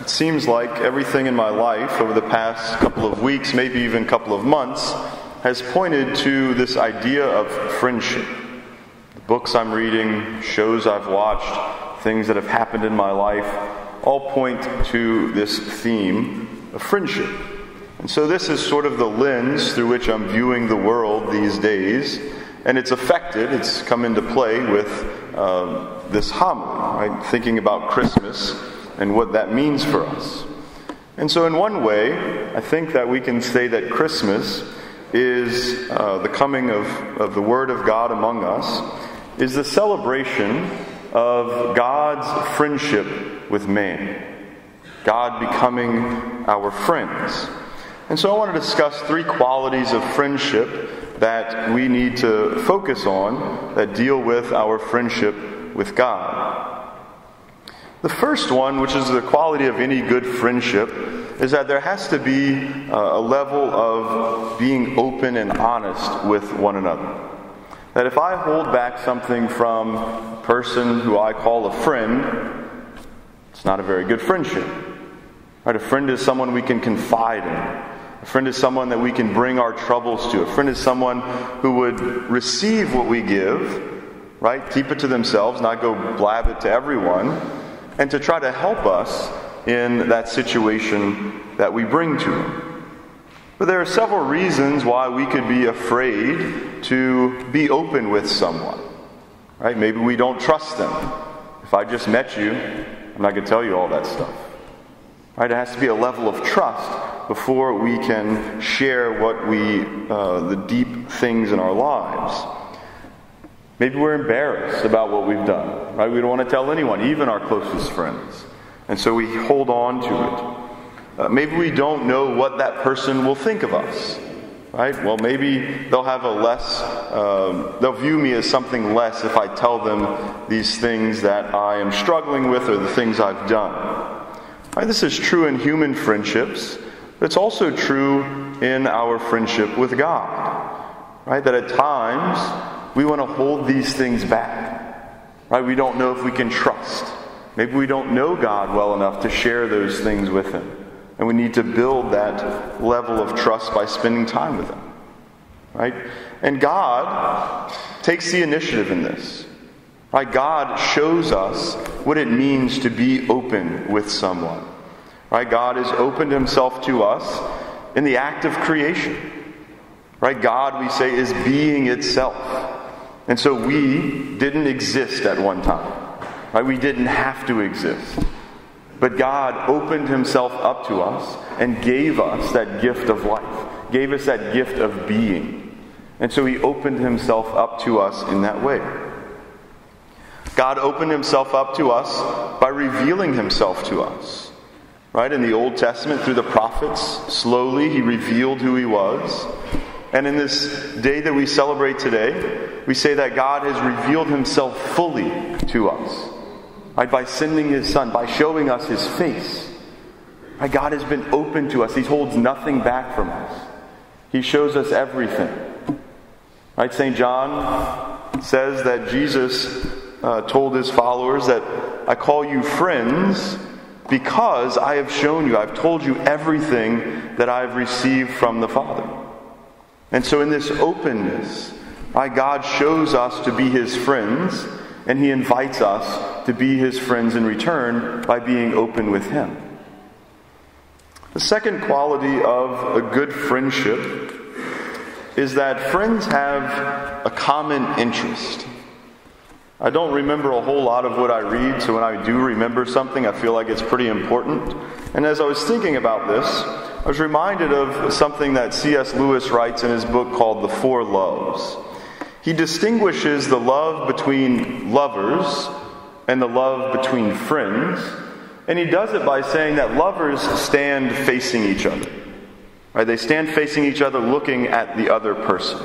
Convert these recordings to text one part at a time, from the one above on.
it seems like everything in my life over the past couple of weeks, maybe even couple of months, has pointed to this idea of friendship. The books I'm reading, shows I've watched, things that have happened in my life, all point to this theme of friendship. And so, this is sort of the lens through which I'm viewing the world these days. And it's affected, it's come into play with uh, this homily, right? Thinking about Christmas and what that means for us. And so, in one way, I think that we can say that Christmas is uh, the coming of, of the Word of God among us, is the celebration of God's friendship with man, God becoming our friends. And so I want to discuss three qualities of friendship that we need to focus on that deal with our friendship with God. The first one, which is the quality of any good friendship, is that there has to be uh, a level of being open and honest with one another. That if I hold back something from a person who I call a friend, it's not a very good friendship. Right? A friend is someone we can confide in. A friend is someone that we can bring our troubles to. A friend is someone who would receive what we give, right? Keep it to themselves, not go blab it to everyone and to try to help us in that situation that we bring to Him. But there are several reasons why we could be afraid to be open with someone. Right? Maybe we don't trust them. If I just met you, I'm not going to tell you all that stuff. Right? It has to be a level of trust before we can share what we, uh, the deep things in our lives. Maybe we're embarrassed about what we've done, right? We don't want to tell anyone, even our closest friends. And so we hold on to it. Uh, maybe we don't know what that person will think of us, right? Well, maybe they'll have a less, um, they'll view me as something less if I tell them these things that I am struggling with or the things I've done. Right? This is true in human friendships, but it's also true in our friendship with God, right? That at times, we want to hold these things back. Right? We don't know if we can trust. Maybe we don't know God well enough to share those things with Him. And we need to build that level of trust by spending time with Him. Right? And God takes the initiative in this. Right? God shows us what it means to be open with someone. Right? God has opened Himself to us in the act of creation. Right? God, we say, is being itself. And so we didn't exist at one time. Right? We didn't have to exist. But God opened himself up to us and gave us that gift of life, gave us that gift of being. And so he opened himself up to us in that way. God opened himself up to us by revealing himself to us. Right? In the Old Testament, through the prophets, slowly he revealed who he was. And in this day that we celebrate today, we say that God has revealed himself fully to us. Right? By sending his son, by showing us his face. Right? God has been open to us. He holds nothing back from us. He shows us everything. Right? St. John says that Jesus uh, told his followers that I call you friends because I have shown you, I've told you everything that I've received from the Father. And so, in this openness, God shows us to be His friends, and He invites us to be His friends in return by being open with Him. The second quality of a good friendship is that friends have a common interest. I don't remember a whole lot of what I read, so when I do remember something, I feel like it's pretty important. And as I was thinking about this, I was reminded of something that C.S. Lewis writes in his book called The Four Loves. He distinguishes the love between lovers and the love between friends, and he does it by saying that lovers stand facing each other. Right? They stand facing each other looking at the other person.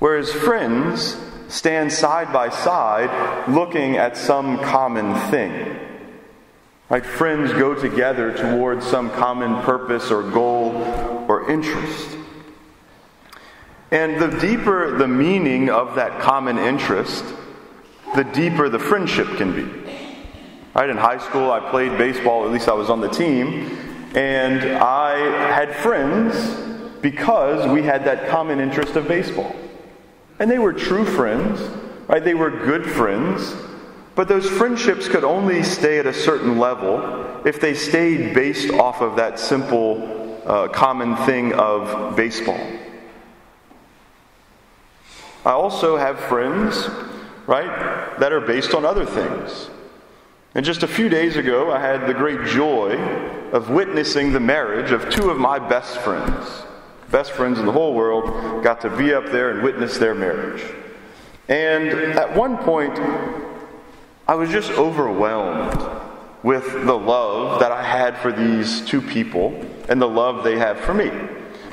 Whereas friends stand side by side looking at some common thing. Right? Friends go together towards some common purpose or goal or interest. And the deeper the meaning of that common interest, the deeper the friendship can be. Right, in high school, I played baseball, at least I was on the team, and I had friends because we had that common interest of baseball. And they were true friends, right? They were good friends, but those friendships could only stay at a certain level if they stayed based off of that simple uh, common thing of baseball. I also have friends, right, that are based on other things. And just a few days ago, I had the great joy of witnessing the marriage of two of my best friends. Best friends in the whole world got to be up there and witness their marriage. And at one point, I was just overwhelmed with the love that I had for these two people and the love they have for me.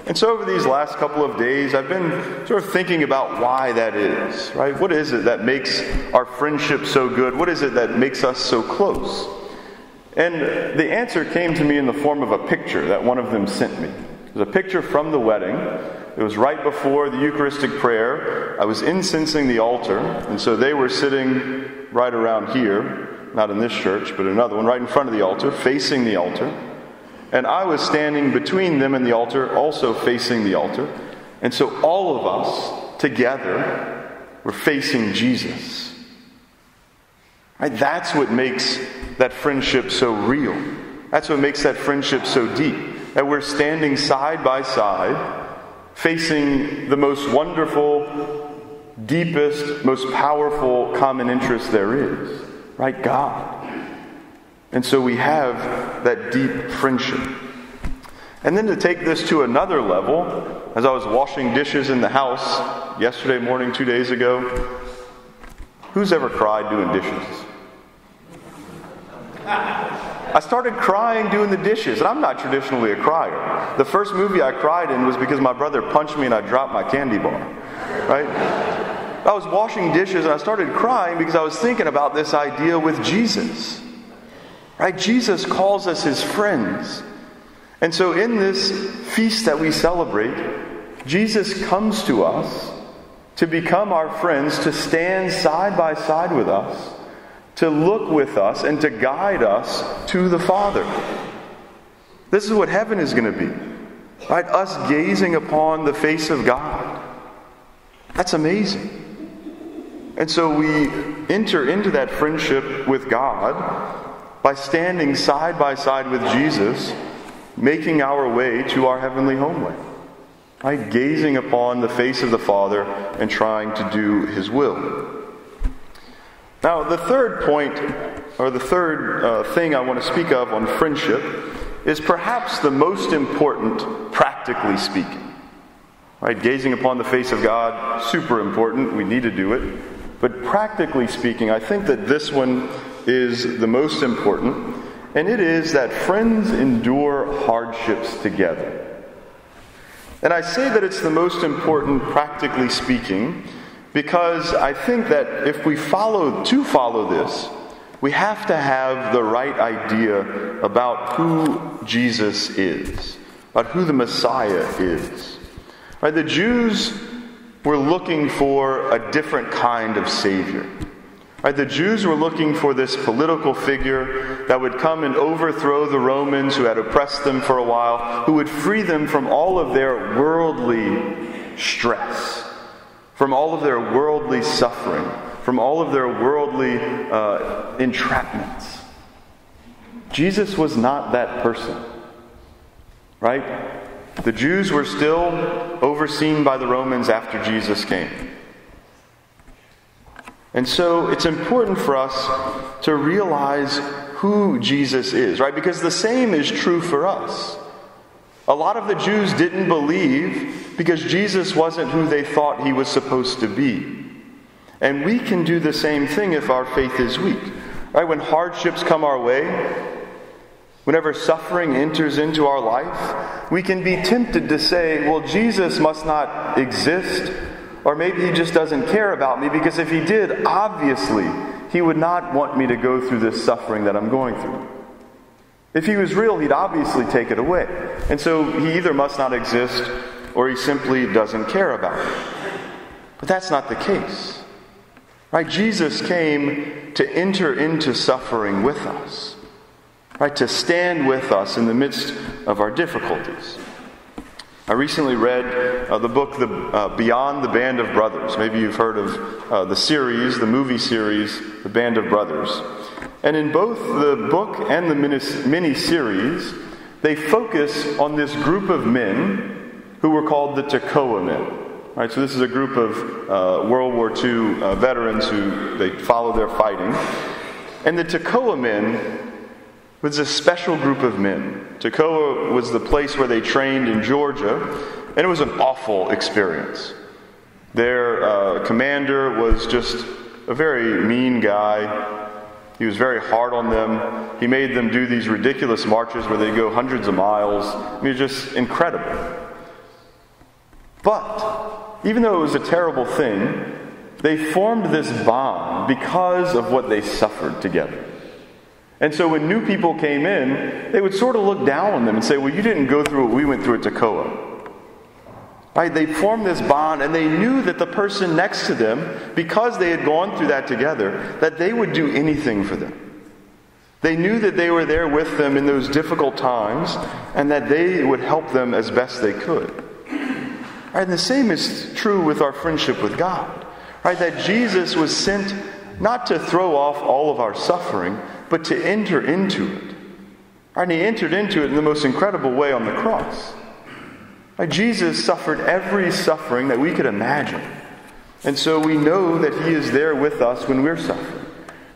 And so, over these last couple of days, I've been sort of thinking about why that is, right? What is it that makes our friendship so good? What is it that makes us so close? And the answer came to me in the form of a picture that one of them sent me. Was a picture from the wedding. It was right before the Eucharistic prayer. I was incensing the altar, and so they were sitting right around here, not in this church, but another one, right in front of the altar, facing the altar. And I was standing between them and the altar, also facing the altar. And so all of us together were facing Jesus. Right? That's what makes that friendship so real. That's what makes that friendship so deep. That we're standing side by side, facing the most wonderful, deepest, most powerful common interest there is. Right? God. And so we have that deep friendship. And then to take this to another level, as I was washing dishes in the house yesterday morning, two days ago, who's ever cried doing dishes? I started crying doing the dishes, and I'm not traditionally a crier. The first movie I cried in was because my brother punched me and I dropped my candy bar. Right? I was washing dishes and I started crying because I was thinking about this idea with Jesus. Right? Jesus calls us his friends. And so in this feast that we celebrate, Jesus comes to us to become our friends, to stand side by side with us, to look with us, and to guide us to the Father. This is what heaven is going to be. Right? Us gazing upon the face of God. That's amazing. And so we enter into that friendship with God by standing side by side with Jesus, making our way to our heavenly homeland. Right? Gazing upon the face of the Father and trying to do His will. Now, the third point, or the third uh, thing I want to speak of on friendship, is perhaps the most important, practically speaking. Right? Gazing upon the face of God, super important. We need to do it. But practically speaking, I think that this one is the most important, and it is that friends endure hardships together. And I say that it's the most important, practically speaking, because I think that if we follow to follow this, we have to have the right idea about who Jesus is, about who the Messiah is. Right? The Jews were looking for a different kind of Savior. Right, the Jews were looking for this political figure that would come and overthrow the Romans who had oppressed them for a while, who would free them from all of their worldly stress, from all of their worldly suffering, from all of their worldly uh, entrapments. Jesus was not that person. Right? The Jews were still overseen by the Romans after Jesus came. And so it's important for us to realize who Jesus is, right? Because the same is true for us. A lot of the Jews didn't believe because Jesus wasn't who they thought he was supposed to be. And we can do the same thing if our faith is weak. Right? When hardships come our way, whenever suffering enters into our life, we can be tempted to say, well, Jesus must not exist or maybe he just doesn't care about me because if he did, obviously, he would not want me to go through this suffering that I'm going through. If he was real, he'd obviously take it away. And so he either must not exist or he simply doesn't care about it. But that's not the case. Right? Jesus came to enter into suffering with us, right? To stand with us in the midst of our difficulties. I recently read uh, the book the, uh, Beyond the Band of Brothers. Maybe you've heard of uh, the series, the movie series, The Band of Brothers. And in both the book and the mini series, they focus on this group of men who were called the Toccoa men. Right, so this is a group of uh, World War II uh, veterans who they follow their fighting. And the Toccoa men was a special group of men. Toccoa was the place where they trained in Georgia, and it was an awful experience. Their uh, commander was just a very mean guy. He was very hard on them. He made them do these ridiculous marches where they go hundreds of miles. I mean, just incredible. But even though it was a terrible thing, they formed this bond because of what they suffered together. And so when new people came in, they would sort of look down on them and say, Well, you didn't go through what we went through at Toccoa. Right? They formed this bond and they knew that the person next to them, because they had gone through that together, that they would do anything for them. They knew that they were there with them in those difficult times and that they would help them as best they could. And the same is true with our friendship with God. Right? That Jesus was sent not to throw off all of our suffering, but to enter into it. And he entered into it in the most incredible way on the cross. Jesus suffered every suffering that we could imagine. And so we know that he is there with us when we're suffering.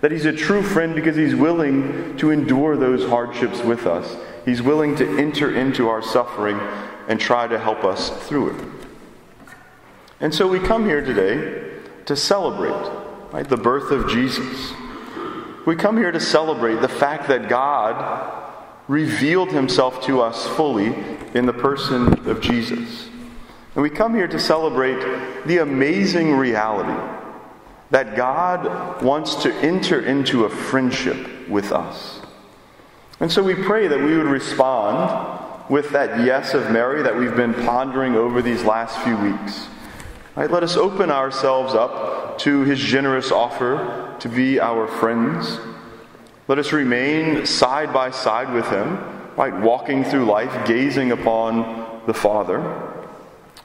That he's a true friend because he's willing to endure those hardships with us. He's willing to enter into our suffering and try to help us through it. And so we come here today to celebrate right, the birth of Jesus. We come here to celebrate the fact that God revealed himself to us fully in the person of Jesus. And we come here to celebrate the amazing reality that God wants to enter into a friendship with us. And so we pray that we would respond with that yes of Mary that we've been pondering over these last few weeks. Right, let us open ourselves up to his generous offer to be our friends. Let us remain side by side with him, right, walking through life, gazing upon the Father.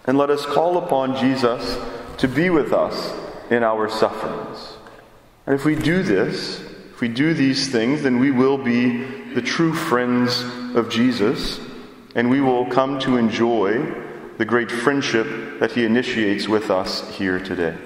And let us call upon Jesus to be with us in our sufferings. And if we do this, if we do these things, then we will be the true friends of Jesus, and we will come to enjoy the great friendship that he initiates with us here today.